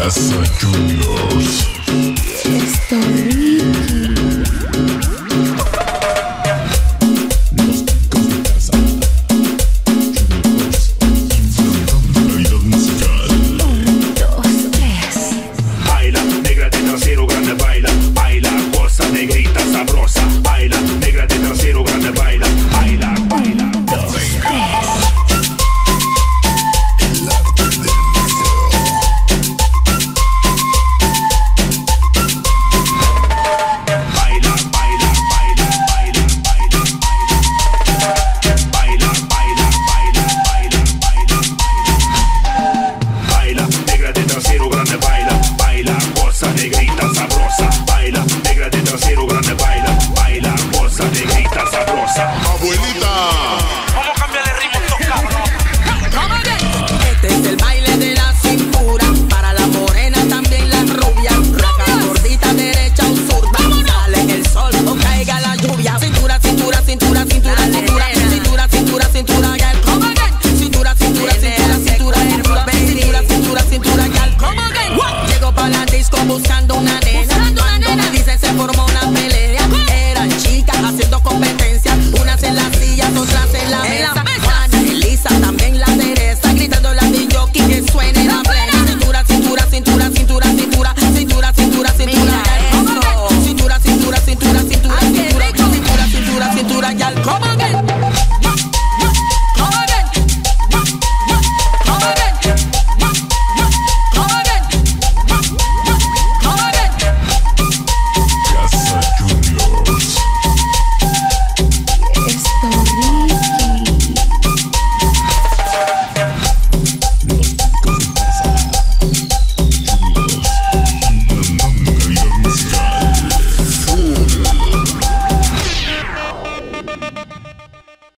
Casa. negrita. pa' la disco buscando una nena. Buscando una nena. Se formó una pelea. Eran chicas haciendo competencia. Unas en la silla, otras en la mesa.